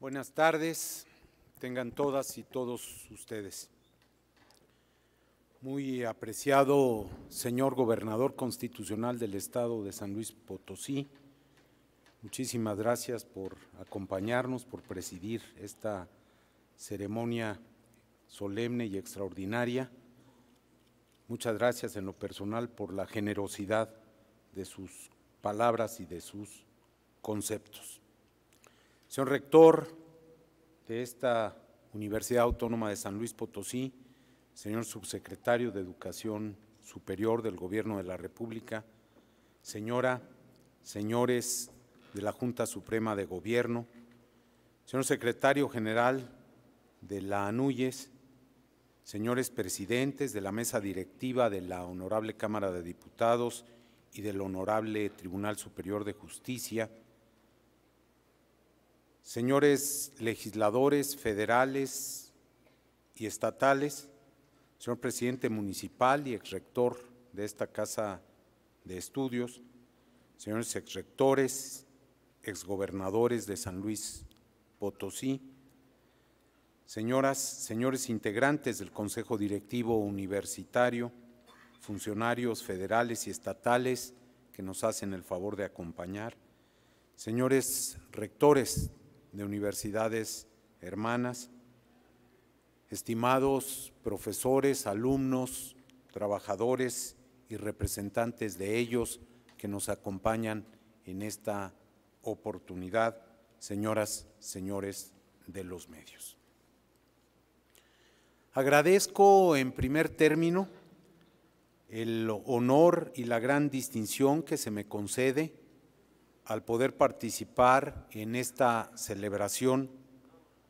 Buenas tardes, tengan todas y todos ustedes. Muy apreciado señor gobernador constitucional del Estado de San Luis Potosí, muchísimas gracias por acompañarnos, por presidir esta ceremonia solemne y extraordinaria. Muchas gracias en lo personal por la generosidad de sus palabras y de sus conceptos. Señor rector de esta Universidad Autónoma de San Luis Potosí, señor subsecretario de Educación Superior del Gobierno de la República, señora, señores de la Junta Suprema de Gobierno, señor secretario general de la ANUYES, señores presidentes de la mesa directiva de la Honorable Cámara de Diputados y del Honorable Tribunal Superior de Justicia, señores legisladores federales y estatales, señor presidente municipal y exrector de esta Casa de Estudios, señores exrectores, exgobernadores de San Luis Potosí, señoras, señores integrantes del Consejo Directivo Universitario, funcionarios federales y estatales que nos hacen el favor de acompañar, señores rectores de universidades hermanas, estimados profesores, alumnos, trabajadores y representantes de ellos que nos acompañan en esta oportunidad, señoras, señores de los medios. Agradezco en primer término el honor y la gran distinción que se me concede al poder participar en esta celebración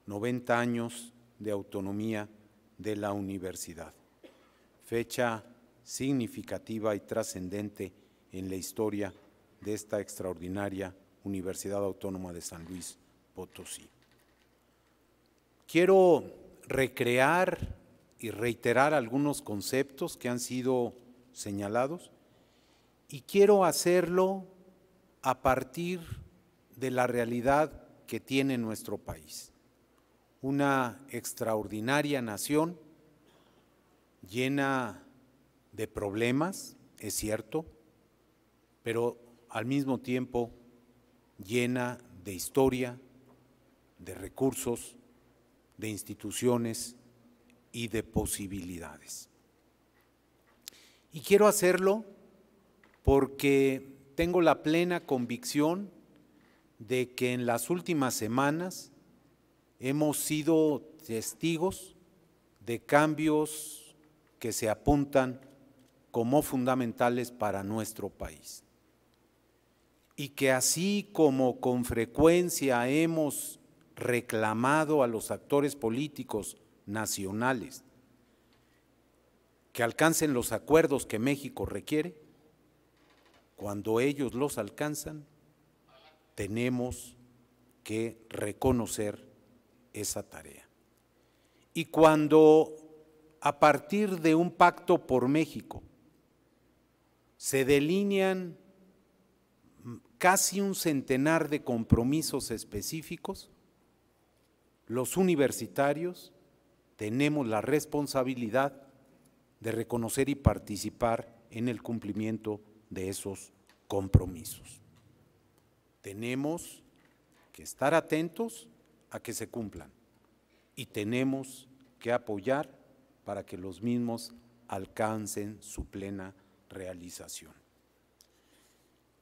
90 años de autonomía de la universidad, fecha significativa y trascendente en la historia de esta extraordinaria Universidad Autónoma de San Luis Potosí. Quiero recrear y reiterar algunos conceptos que han sido señalados y quiero hacerlo a partir de la realidad que tiene nuestro país. Una extraordinaria nación llena de problemas, es cierto, pero al mismo tiempo llena de historia, de recursos, de instituciones y de posibilidades. Y quiero hacerlo porque tengo la plena convicción de que en las últimas semanas hemos sido testigos de cambios que se apuntan como fundamentales para nuestro país. Y que así como con frecuencia hemos reclamado a los actores políticos nacionales que alcancen los acuerdos que México requiere, cuando ellos los alcanzan, tenemos que reconocer esa tarea. Y cuando a partir de un pacto por México se delinean casi un centenar de compromisos específicos, los universitarios tenemos la responsabilidad de reconocer y participar en el cumplimiento de esos compromisos. Tenemos que estar atentos a que se cumplan y tenemos que apoyar para que los mismos alcancen su plena realización.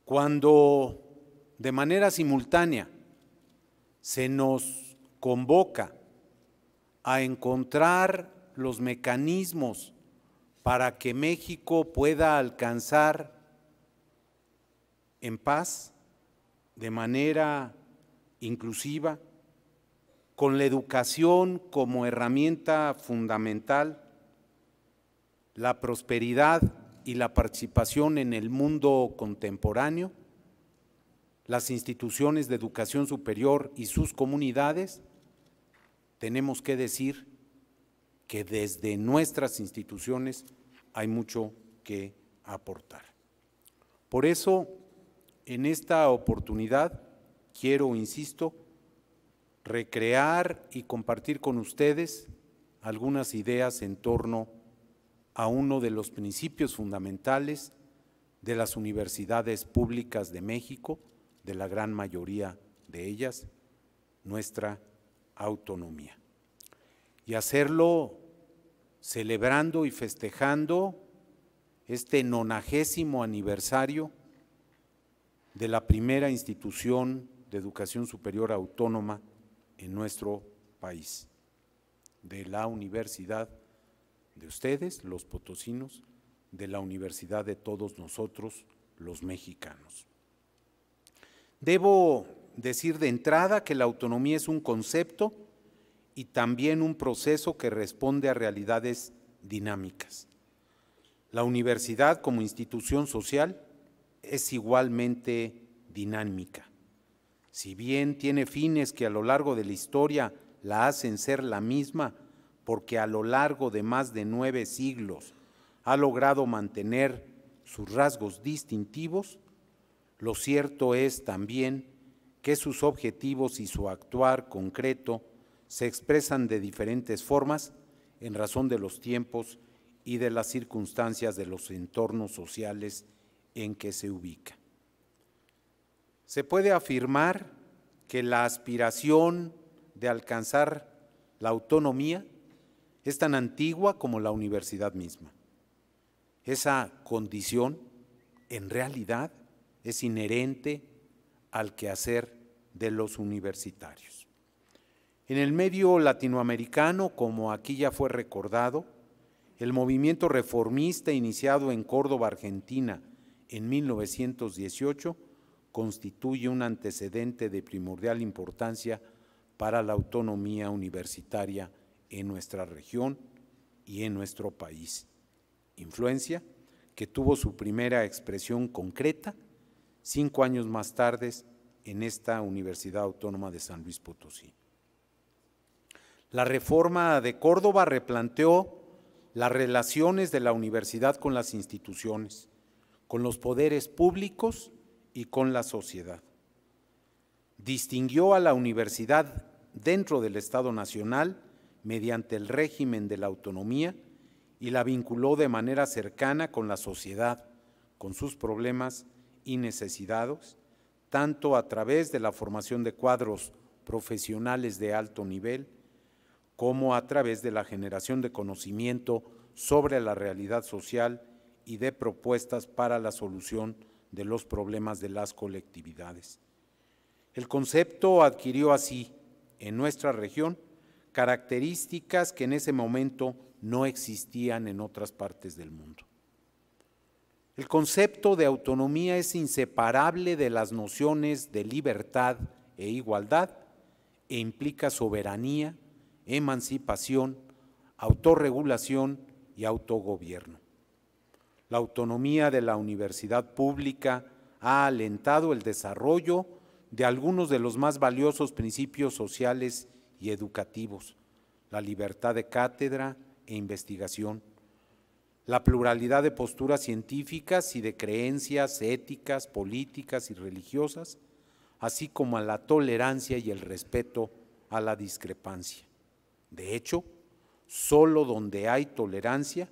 Cuando de manera simultánea se nos convoca a encontrar los mecanismos para que México pueda alcanzar en paz, de manera inclusiva, con la educación como herramienta fundamental, la prosperidad y la participación en el mundo contemporáneo, las instituciones de educación superior y sus comunidades, tenemos que decir que desde nuestras instituciones hay mucho que aportar. Por eso, en esta oportunidad quiero, insisto, recrear y compartir con ustedes algunas ideas en torno a uno de los principios fundamentales de las universidades públicas de México, de la gran mayoría de ellas, nuestra autonomía. Y hacerlo celebrando y festejando este nonagésimo aniversario de la primera institución de educación superior autónoma en nuestro país, de la universidad de ustedes, los potosinos, de la universidad de todos nosotros, los mexicanos. Debo decir de entrada que la autonomía es un concepto y también un proceso que responde a realidades dinámicas. La universidad como institución social es igualmente dinámica. Si bien tiene fines que a lo largo de la historia la hacen ser la misma, porque a lo largo de más de nueve siglos ha logrado mantener sus rasgos distintivos, lo cierto es también que sus objetivos y su actuar concreto se expresan de diferentes formas en razón de los tiempos y de las circunstancias de los entornos sociales en que se ubica. Se puede afirmar que la aspiración de alcanzar la autonomía es tan antigua como la universidad misma. Esa condición en realidad es inherente al quehacer de los universitarios. En el medio latinoamericano, como aquí ya fue recordado, el movimiento reformista iniciado en Córdoba, Argentina, en 1918, constituye un antecedente de primordial importancia para la autonomía universitaria en nuestra región y en nuestro país. Influencia que tuvo su primera expresión concreta cinco años más tarde en esta Universidad Autónoma de San Luis Potosí. La reforma de Córdoba replanteó las relaciones de la universidad con las instituciones, con los poderes públicos y con la sociedad. Distinguió a la universidad dentro del Estado Nacional mediante el régimen de la autonomía y la vinculó de manera cercana con la sociedad, con sus problemas y necesidades, tanto a través de la formación de cuadros profesionales de alto nivel, como a través de la generación de conocimiento sobre la realidad social y de propuestas para la solución de los problemas de las colectividades. El concepto adquirió así, en nuestra región, características que en ese momento no existían en otras partes del mundo. El concepto de autonomía es inseparable de las nociones de libertad e igualdad e implica soberanía, emancipación, autorregulación y autogobierno. La autonomía de la universidad pública ha alentado el desarrollo de algunos de los más valiosos principios sociales y educativos, la libertad de cátedra e investigación, la pluralidad de posturas científicas y de creencias éticas, políticas y religiosas, así como a la tolerancia y el respeto a la discrepancia. De hecho, solo donde hay tolerancia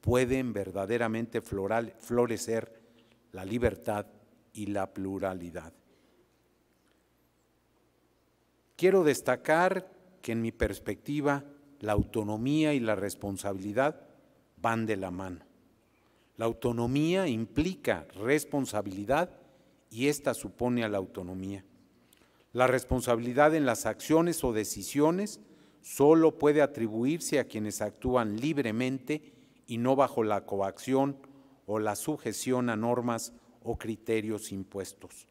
pueden verdaderamente florecer la libertad y la pluralidad. Quiero destacar que en mi perspectiva la autonomía y la responsabilidad van de la mano. La autonomía implica responsabilidad y esta supone a la autonomía. La responsabilidad en las acciones o decisiones solo puede atribuirse a quienes actúan libremente y no bajo la coacción o la sujeción a normas o criterios impuestos.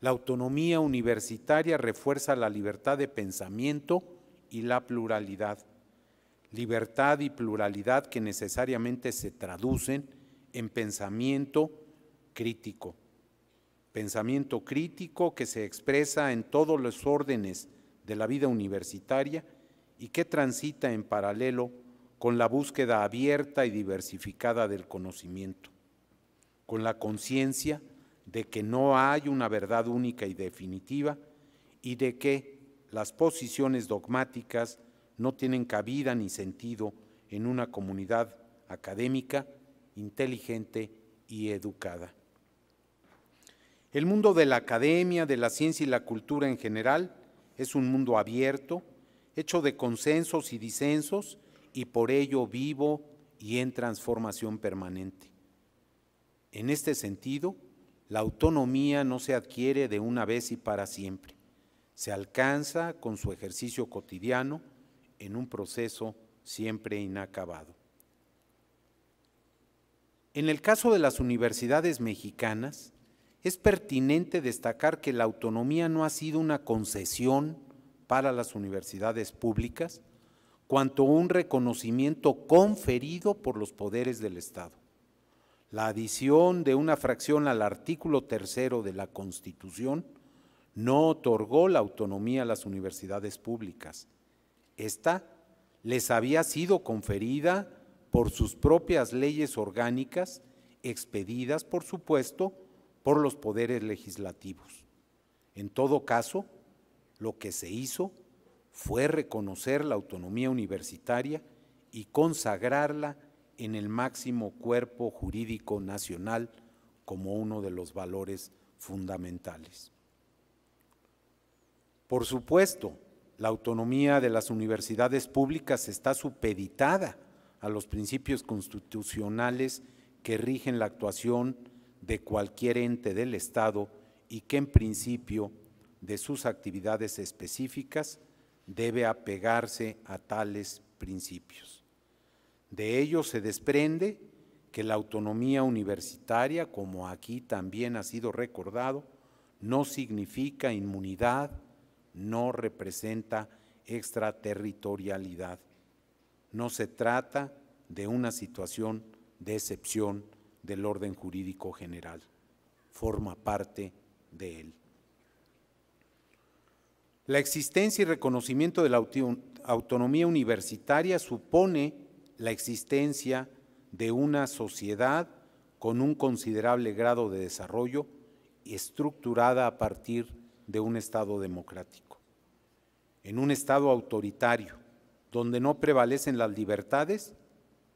La autonomía universitaria refuerza la libertad de pensamiento y la pluralidad. Libertad y pluralidad que necesariamente se traducen en pensamiento crítico. Pensamiento crítico que se expresa en todos los órdenes de la vida universitaria y que transita en paralelo con la búsqueda abierta y diversificada del conocimiento, con la conciencia de que no hay una verdad única y definitiva y de que las posiciones dogmáticas no tienen cabida ni sentido en una comunidad académica, inteligente y educada. El mundo de la academia, de la ciencia y la cultura en general es un mundo abierto, hecho de consensos y disensos y por ello vivo y en transformación permanente. En este sentido, la autonomía no se adquiere de una vez y para siempre. Se alcanza con su ejercicio cotidiano en un proceso siempre inacabado. En el caso de las universidades mexicanas, es pertinente destacar que la autonomía no ha sido una concesión para las universidades públicas, cuanto un reconocimiento conferido por los poderes del Estado. La adición de una fracción al artículo tercero de la Constitución no otorgó la autonomía a las universidades públicas. Esta les había sido conferida por sus propias leyes orgánicas, expedidas, por supuesto, por los poderes legislativos. En todo caso, lo que se hizo fue reconocer la autonomía universitaria y consagrarla en el máximo cuerpo jurídico nacional como uno de los valores fundamentales. Por supuesto, la autonomía de las universidades públicas está supeditada a los principios constitucionales que rigen la actuación de cualquier ente del Estado y que en principio de sus actividades específicas debe apegarse a tales principios. De ello se desprende que la autonomía universitaria, como aquí también ha sido recordado, no significa inmunidad, no representa extraterritorialidad. No se trata de una situación de excepción del orden jurídico general, forma parte de él. La existencia y reconocimiento de la autonomía universitaria supone la existencia de una sociedad con un considerable grado de desarrollo y estructurada a partir de un Estado democrático. En un Estado autoritario, donde no prevalecen las libertades,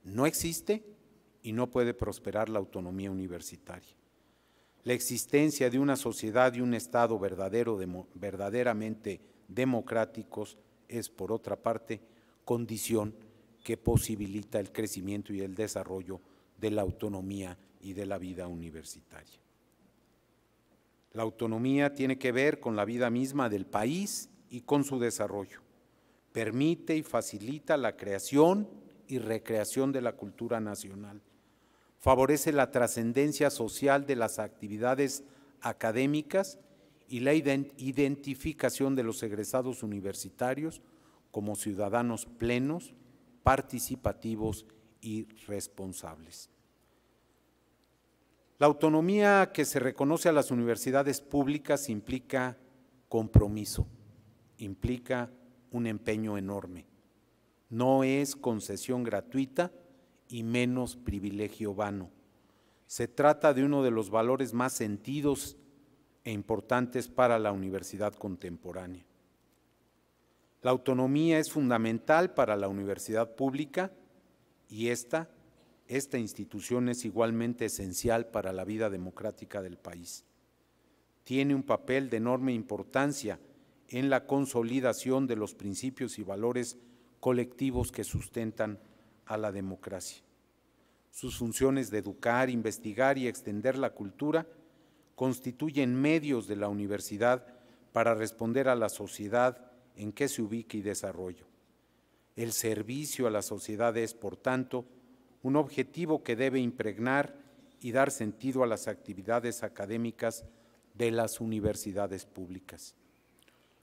no existe y no puede prosperar la autonomía universitaria. La existencia de una sociedad y un Estado verdadero, verdaderamente democráticos es, por otra parte, condición que posibilita el crecimiento y el desarrollo de la autonomía y de la vida universitaria. La autonomía tiene que ver con la vida misma del país y con su desarrollo. Permite y facilita la creación y recreación de la cultura nacional favorece la trascendencia social de las actividades académicas y la identificación de los egresados universitarios como ciudadanos plenos, participativos y responsables. La autonomía que se reconoce a las universidades públicas implica compromiso, implica un empeño enorme. No es concesión gratuita, y menos privilegio vano. Se trata de uno de los valores más sentidos e importantes para la universidad contemporánea. La autonomía es fundamental para la universidad pública y esta, esta institución es igualmente esencial para la vida democrática del país. Tiene un papel de enorme importancia en la consolidación de los principios y valores colectivos que sustentan a la democracia. Sus funciones de educar, investigar y extender la cultura constituyen medios de la universidad para responder a la sociedad en que se ubique y desarrollo. El servicio a la sociedad es, por tanto, un objetivo que debe impregnar y dar sentido a las actividades académicas de las universidades públicas.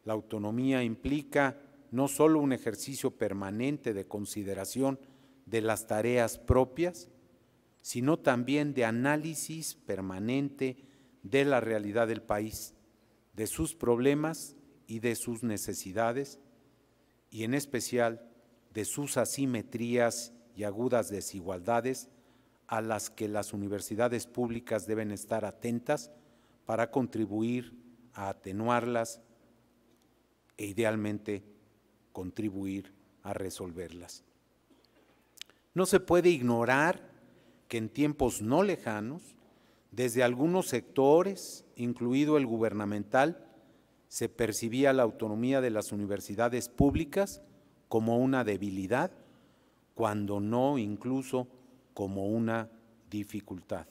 La autonomía implica no solo un ejercicio permanente de consideración de las tareas propias, sino también de análisis permanente de la realidad del país, de sus problemas y de sus necesidades, y en especial de sus asimetrías y agudas desigualdades a las que las universidades públicas deben estar atentas para contribuir a atenuarlas e idealmente contribuir a resolverlas. No se puede ignorar que en tiempos no lejanos, desde algunos sectores, incluido el gubernamental, se percibía la autonomía de las universidades públicas como una debilidad, cuando no incluso como una dificultad.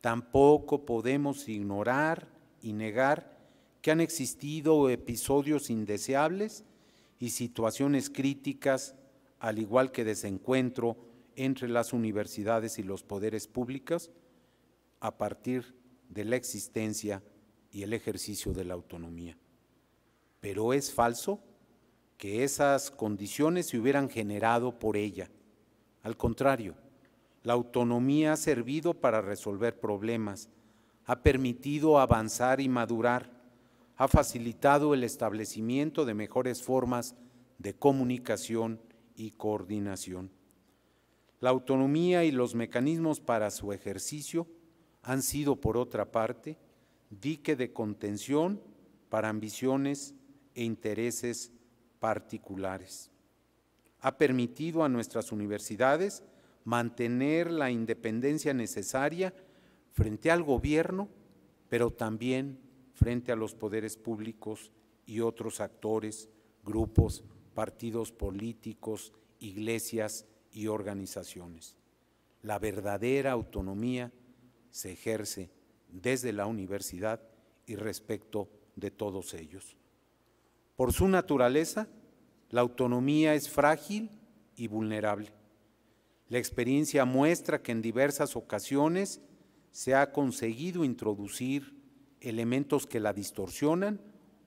Tampoco podemos ignorar y negar que han existido episodios indeseables y situaciones críticas, al igual que desencuentro entre las universidades y los poderes públicos, a partir de la existencia y el ejercicio de la autonomía. Pero es falso que esas condiciones se hubieran generado por ella. Al contrario, la autonomía ha servido para resolver problemas, ha permitido avanzar y madurar, ha facilitado el establecimiento de mejores formas de comunicación y coordinación. La autonomía y los mecanismos para su ejercicio han sido, por otra parte, dique de contención para ambiciones e intereses particulares. Ha permitido a nuestras universidades mantener la independencia necesaria frente al gobierno, pero también frente a los poderes públicos y otros actores, grupos, partidos políticos, iglesias y organizaciones. La verdadera autonomía se ejerce desde la universidad y respecto de todos ellos. Por su naturaleza, la autonomía es frágil y vulnerable. La experiencia muestra que en diversas ocasiones se ha conseguido introducir elementos que la distorsionan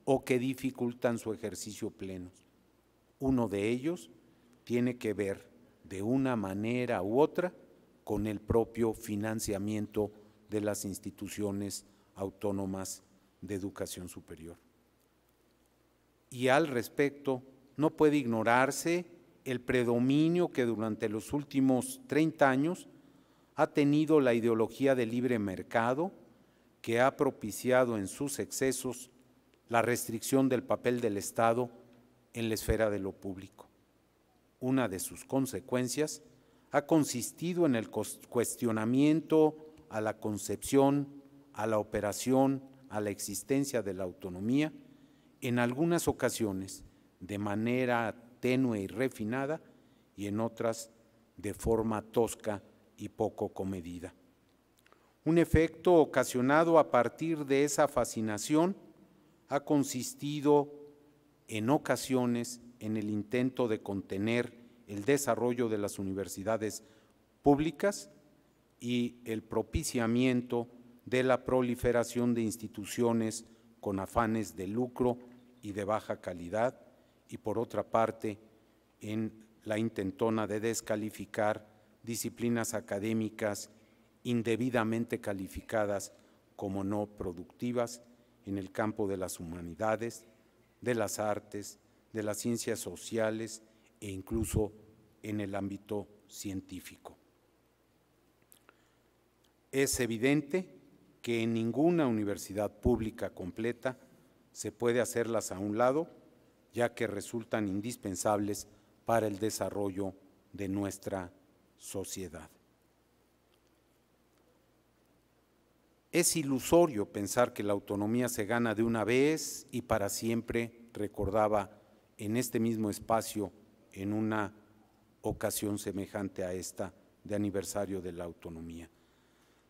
o que dificultan su ejercicio pleno. Uno de ellos tiene que ver de una manera u otra con el propio financiamiento de las instituciones autónomas de educación superior. Y al respecto no puede ignorarse el predominio que durante los últimos 30 años ha tenido la ideología del libre mercado que ha propiciado en sus excesos la restricción del papel del Estado en la esfera de lo público. Una de sus consecuencias ha consistido en el cuestionamiento a la concepción, a la operación, a la existencia de la autonomía, en algunas ocasiones de manera tenue y refinada y en otras de forma tosca y poco comedida. Un efecto ocasionado a partir de esa fascinación ha consistido en ocasiones en el intento de contener el desarrollo de las universidades públicas y el propiciamiento de la proliferación de instituciones con afanes de lucro y de baja calidad, y por otra parte, en la intentona de descalificar disciplinas académicas indebidamente calificadas como no productivas en el campo de las humanidades, de las artes, de las ciencias sociales e incluso en el ámbito científico. Es evidente que en ninguna universidad pública completa se puede hacerlas a un lado, ya que resultan indispensables para el desarrollo de nuestra sociedad. Es ilusorio pensar que la autonomía se gana de una vez y para siempre, recordaba en este mismo espacio en una ocasión semejante a esta de aniversario de la autonomía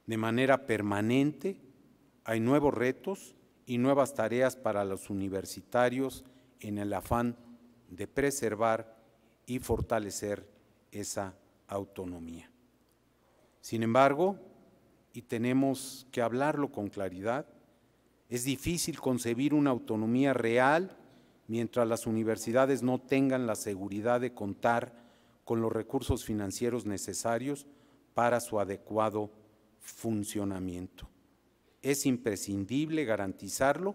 de manera permanente, hay nuevos retos y nuevas tareas para los universitarios en el afán de preservar y fortalecer esa autonomía. Sin embargo, y tenemos que hablarlo con claridad, es difícil concebir una autonomía real mientras las universidades no tengan la seguridad de contar con los recursos financieros necesarios para su adecuado funcionamiento. Es imprescindible garantizarlo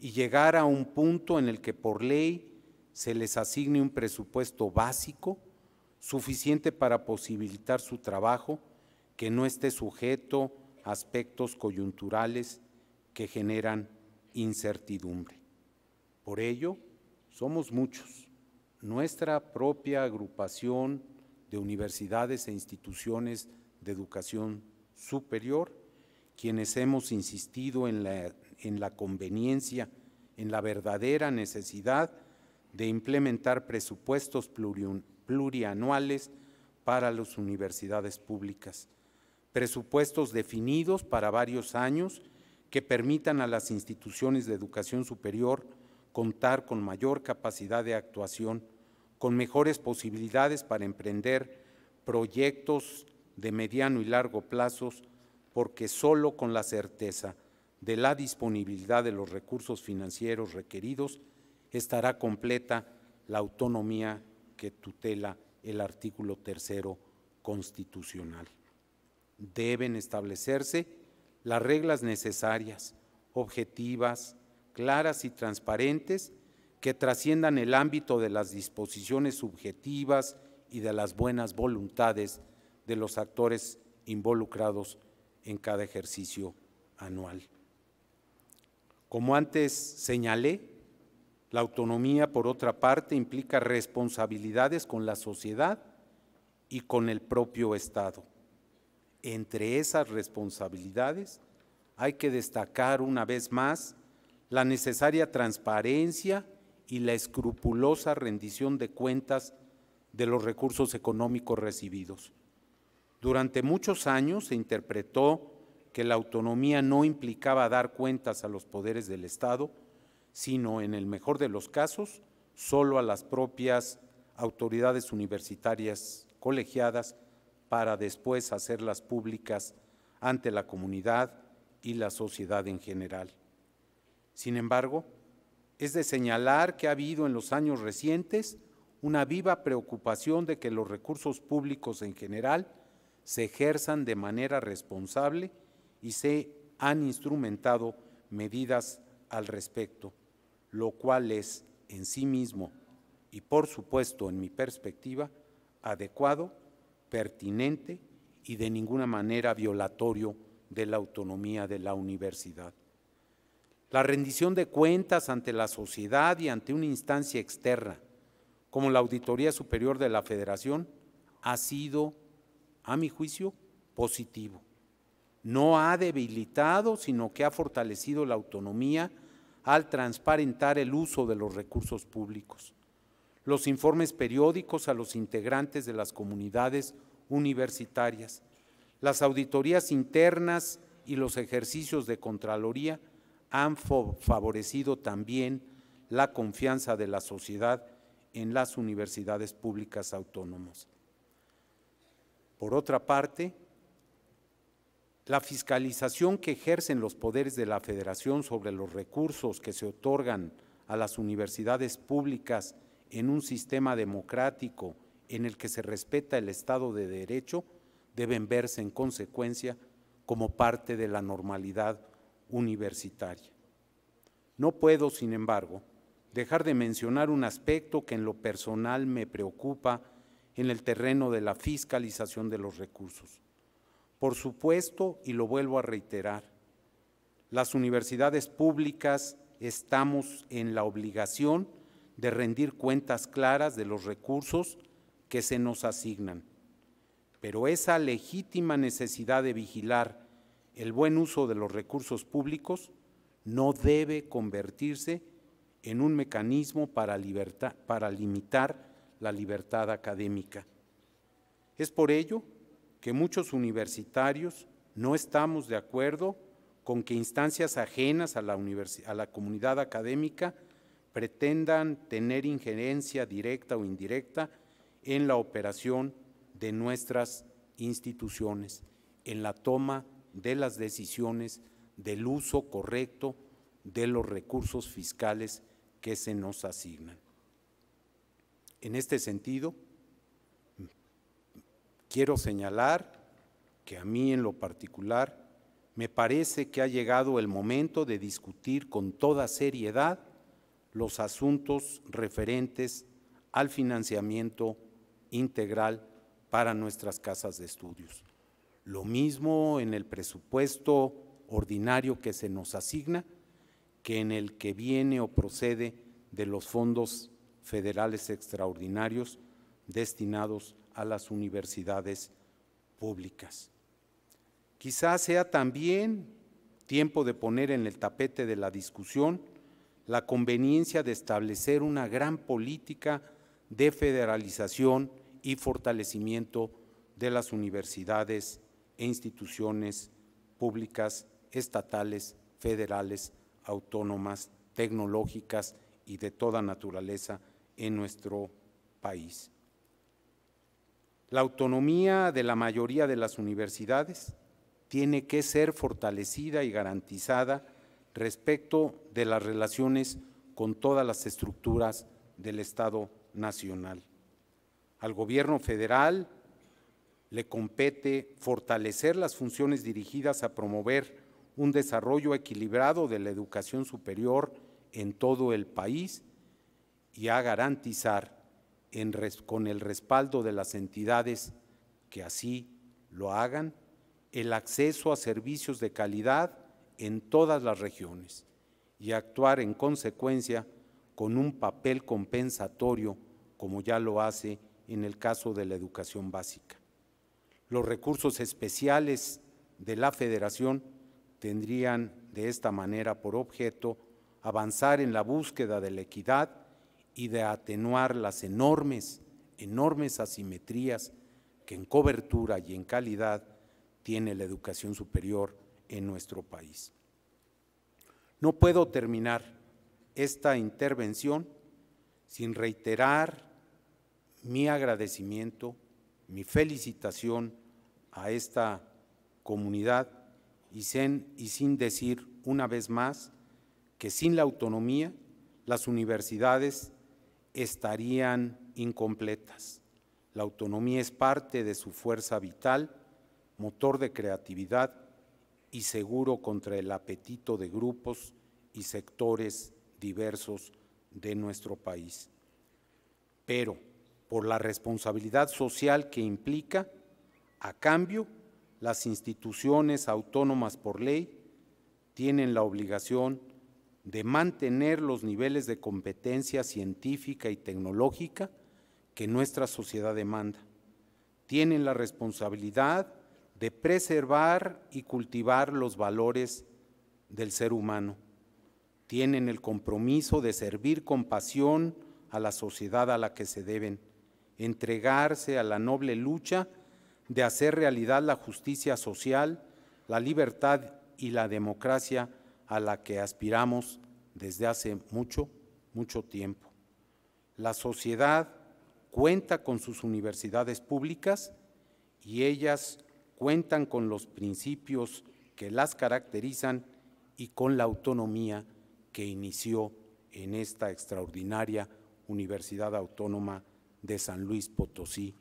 y llegar a un punto en el que por ley se les asigne un presupuesto básico suficiente para posibilitar su trabajo que no esté sujeto a aspectos coyunturales que generan incertidumbre. Por ello, somos muchos, nuestra propia agrupación de universidades e instituciones de educación superior, quienes hemos insistido en la, en la conveniencia, en la verdadera necesidad de implementar presupuestos plurianuales para las universidades públicas, presupuestos definidos para varios años que permitan a las instituciones de educación superior contar con mayor capacidad de actuación, con mejores posibilidades para emprender proyectos de mediano y largo plazo, porque solo con la certeza de la disponibilidad de los recursos financieros requeridos estará completa la autonomía que tutela el artículo tercero constitucional. Deben establecerse las reglas necesarias, objetivas, claras y transparentes que trasciendan el ámbito de las disposiciones subjetivas y de las buenas voluntades de los actores involucrados en cada ejercicio anual. Como antes señalé, la autonomía, por otra parte, implica responsabilidades con la sociedad y con el propio Estado. Entre esas responsabilidades hay que destacar una vez más la necesaria transparencia y la escrupulosa rendición de cuentas de los recursos económicos recibidos. Durante muchos años se interpretó que la autonomía no implicaba dar cuentas a los poderes del Estado, sino en el mejor de los casos, solo a las propias autoridades universitarias colegiadas para después hacerlas públicas ante la comunidad y la sociedad en general. Sin embargo, es de señalar que ha habido en los años recientes una viva preocupación de que los recursos públicos en general se ejerzan de manera responsable y se han instrumentado medidas al respecto, lo cual es en sí mismo y por supuesto en mi perspectiva adecuado, pertinente y de ninguna manera violatorio de la autonomía de la universidad. La rendición de cuentas ante la sociedad y ante una instancia externa, como la Auditoría Superior de la Federación, ha sido, a mi juicio, positivo no ha debilitado, sino que ha fortalecido la autonomía al transparentar el uso de los recursos públicos. Los informes periódicos a los integrantes de las comunidades universitarias, las auditorías internas y los ejercicios de Contraloría han favorecido también la confianza de la sociedad en las universidades públicas autónomas. Por otra parte, la fiscalización que ejercen los poderes de la Federación sobre los recursos que se otorgan a las universidades públicas en un sistema democrático en el que se respeta el Estado de Derecho deben verse en consecuencia como parte de la normalidad universitaria. No puedo, sin embargo, dejar de mencionar un aspecto que en lo personal me preocupa en el terreno de la fiscalización de los recursos. Por supuesto, y lo vuelvo a reiterar, las universidades públicas estamos en la obligación de rendir cuentas claras de los recursos que se nos asignan. Pero esa legítima necesidad de vigilar el buen uso de los recursos públicos no debe convertirse en un mecanismo para, limitar la libertad académica. Es por ello que muchos universitarios no estamos de acuerdo con que instancias ajenas a la comunidad académica pretendan tener injerencia directa o indirecta en la operación de nuestras instituciones, en la toma de las decisiones del uso correcto de los recursos fiscales que se nos asignan. En este sentido, Quiero señalar que a mí en lo particular me parece que ha llegado el momento de discutir con toda seriedad los asuntos referentes al financiamiento integral para nuestras casas de estudios. Lo mismo en el presupuesto ordinario que se nos asigna que en el que viene o procede de los fondos federales extraordinarios destinados a las universidades públicas. Quizás sea también tiempo de poner en el tapete de la discusión la conveniencia de establecer una gran política de federalización y fortalecimiento de las universidades e instituciones públicas, estatales, federales, autónomas, tecnológicas y de toda naturaleza en nuestro país. La autonomía de la mayoría de las universidades tiene que ser fortalecida y garantizada respecto de las relaciones con todas las estructuras del Estado nacional. Al gobierno federal le compete fortalecer las funciones dirigidas a promover un desarrollo equilibrado de la educación superior en todo el país y a garantizar con el respaldo de las entidades que así lo hagan el acceso a servicios de calidad en todas las regiones y actuar en consecuencia con un papel compensatorio como ya lo hace en el caso de la educación básica. Los recursos especiales de la Federación tendrían de esta manera por objeto avanzar en la búsqueda de la equidad y de atenuar las enormes, enormes asimetrías que en cobertura y en calidad tiene la educación superior en nuestro país. No puedo terminar esta intervención sin reiterar mi agradecimiento, mi felicitación a esta comunidad y sin, y sin decir una vez más que sin la autonomía las universidades estarían incompletas. La autonomía es parte de su fuerza vital, motor de creatividad y seguro contra el apetito de grupos y sectores diversos de nuestro país. Pero por la responsabilidad social que implica, a cambio, las instituciones autónomas por ley tienen la obligación de mantener los niveles de competencia científica y tecnológica que nuestra sociedad demanda. Tienen la responsabilidad de preservar y cultivar los valores del ser humano. Tienen el compromiso de servir con pasión a la sociedad a la que se deben, entregarse a la noble lucha de hacer realidad la justicia social, la libertad y la democracia a la que aspiramos desde hace mucho, mucho tiempo. La sociedad cuenta con sus universidades públicas y ellas cuentan con los principios que las caracterizan y con la autonomía que inició en esta extraordinaria Universidad Autónoma de San Luis Potosí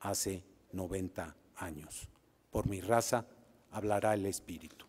hace 90 años. Por mi raza hablará el Espíritu.